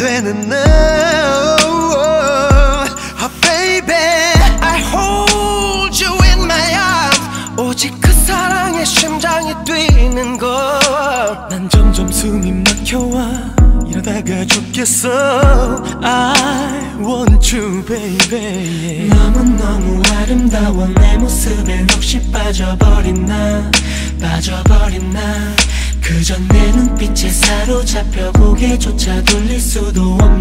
나는 너 oh, baby I hold you in my arms. 오직 그 사랑에 심장이 뛰는 걸난 점점 숨이 막혀와 이러다가 죽겠어. I want you baby. 너무너무 아름다워. 내 모습에 혹시 빠져버린 나 빠져버린 나 그저 내 눈빛에 사로잡혀 고개조차 돌릴 수도 없는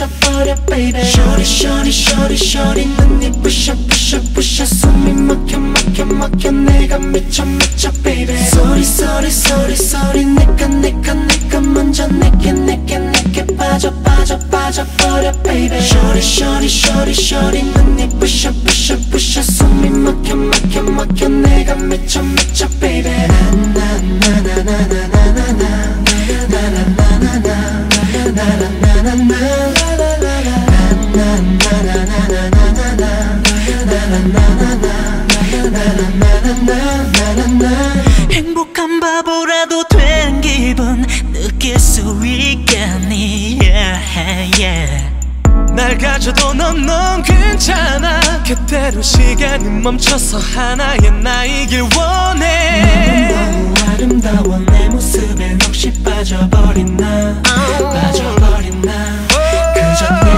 빠져 빠져버려 baby. 쇼리 쇼리 쇼리 쇼리 눈이 부셔 부셔 부셔 숨이 막혀 막혀 막혀 내가 미쳐 미쳐 baby. 소리 소리 소리 소리 내가 내가 내가 먼저 내게 내게 내게 빠져 빠져 빠져버려 baby. 쇼리 쇼리 쇼리 쇼리 눈이 부셔 부셔 부셔 숨이 막혀 막혀 막혀 내가 미쳐 미쳐 baby 행복한 yeah, yeah. 날 가져도 넌, 넌 괜찮아. 그대로 시간은 멈춰서 하나의 나이길 원해. 너무 아름다워 내 모습에 혹시 빠져버린 나. 빠져버린 나. 그저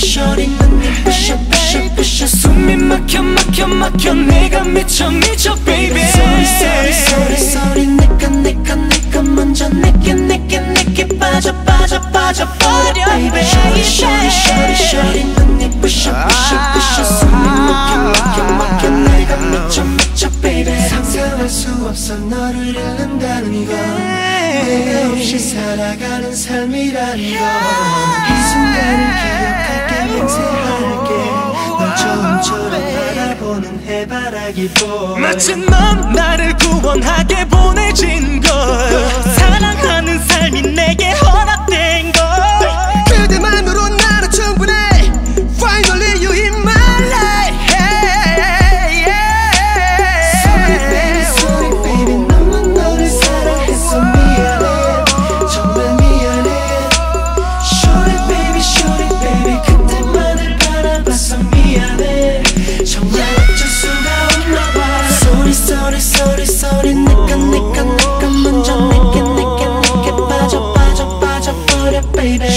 쇼리 눈이 부셔 부셔 부셔. 숨이 막혀 막혀 막혀. 내가 미쳐 미쳐 baby. 소리 소리 소리 소리 내가 내가 내가 먼저 내게 내게 내게 빠져 빠져 빠져 버려 baby. 쇼리 쇼리 쇼리 쇼리 눈이 부셔 부셔 부셔. 숨이 막혀 막혀 막혀. 내가 미쳐 미쳐 baby. 상상할 수 없어. 너를 잃는다는 걸 내가 없이 살아가는 삶이라는 걸이 순간을 기억할게 맹세할게 널 처음처럼 바라보는 해바라기 보 마치 넌 나를 구원하게 보내진 걸. 사랑하는 삶이 내게 허락된 걸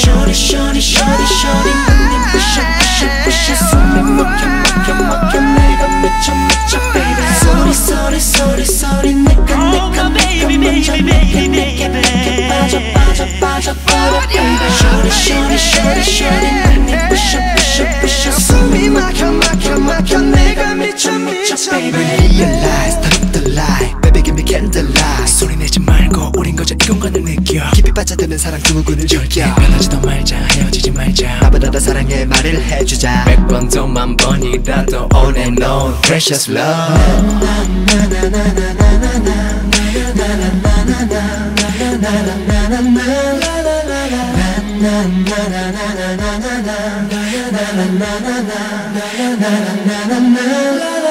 Sorry sorry sorry sorry 눈이 부셔 부셔 부셔 숨이 막혀 막혀 막혀 내가 미쳐 미쳐 baby Sorry sorry sorry sorry 내가 내가 내가 먼저 내게 내게 내게 빠져 빠져 빠져버려 baby Sorry sorry sorry sorry 눈이 부셔 부셔 부셔 숨이 막혀 막혀 막혀 내가 미쳐 미쳐 baby Realize 빠져드는 사랑 증후군을 즐겨 변하지도 말자 헤어지지 말자 나보다 더 사랑해 말을 해주자 백 번도 만 번이라도 on and on Precious love na